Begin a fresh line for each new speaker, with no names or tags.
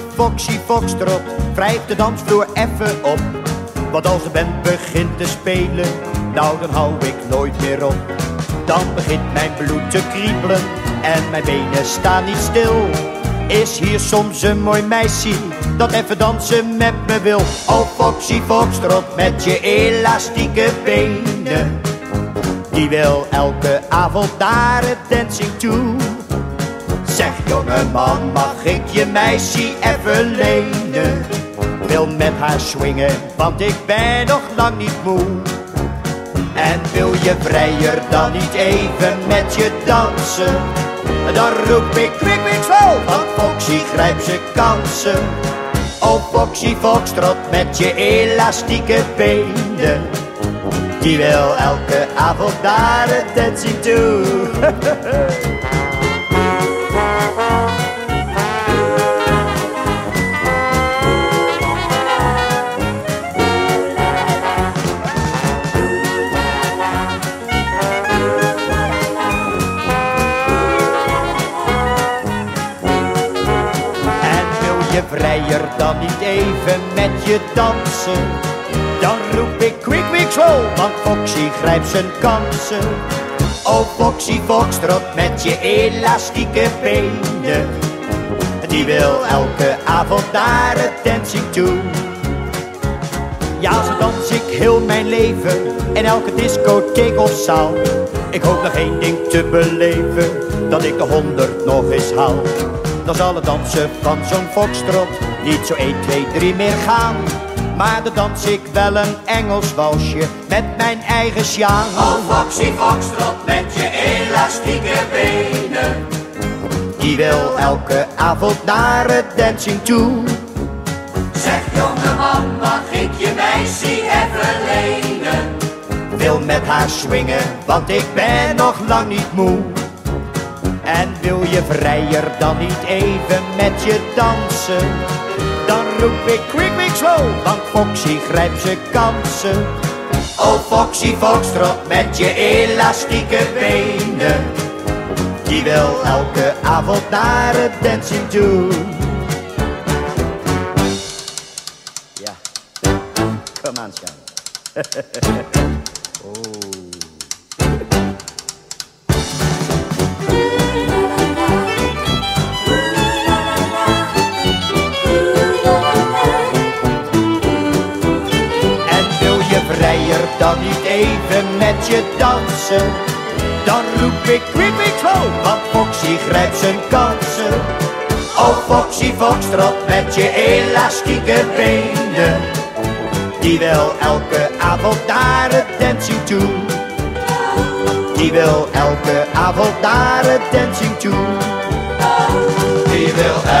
mijn Foxy Foxtrot wrijft de dansvloer even op. Want als de band begint te spelen, nou dan hou ik nooit meer op. Dan begint mijn bloed te kriebelen en mijn benen staan niet stil. Is hier soms een mooi meisje dat even dansen met me wil? Oh Foxy Foxtrot met je elastieke benen. Die wil elke avond naar het dancing toe. Zeg jongeman, mag ik je meisje even lenen? Wil met haar swingen, want ik ben nog lang niet moe. En wil je vrijer dan niet even met je dansen? Dan roep ik kwik, kwik, slow, want Foxy grijpt zijn kansen. Oh Foxy Foxtrot met je elastieke benen. Die wil elke avond naar het dancing toe. dan niet even met je dansen? Dan roep ik quick, quick, slow, want Foxy grijpt zijn kansen. Oh Foxy Foxtrot met je elastieke benen. Die wil elke avond naar het dancing toe. Ja, zo dans ik heel mijn leven in elke discotheek of zaal. Ik hoop nog één ding te beleven, dat ik de honderd nog eens haal. Dan zal het dansen van zo'n foxtrot niet zo 1, 2, 3 meer gaan. Maar dan dans ik wel een Engels walsje met mijn eigen sjaal.
Oh Foxy Foxtrot met je elastieke benen.
Die wil elke avond naar het dancing toe.
Zeg jongeman, mag ik je meisje even lenen?
Wil met haar swingen, want ik ben nog lang niet moe. En wil je vrijer dan niet even met je dansen? Dan roep ik quick, quick, slow, want Foxy grijpt zijn kansen. Oh Foxy Foxtrot met je elastieke benen. Die wil elke avond naar het dancing toe. Ja, kom aan, Sjan. En niet even met je dansen? Dan roep ik quick, slow, want Foxy grijpt zijn kansen. Oh Foxy Foxtrot met je elastieke benen. Die wil elke avond naar het dancing toe. Die wil elke avond naar het dancing toe. Die wil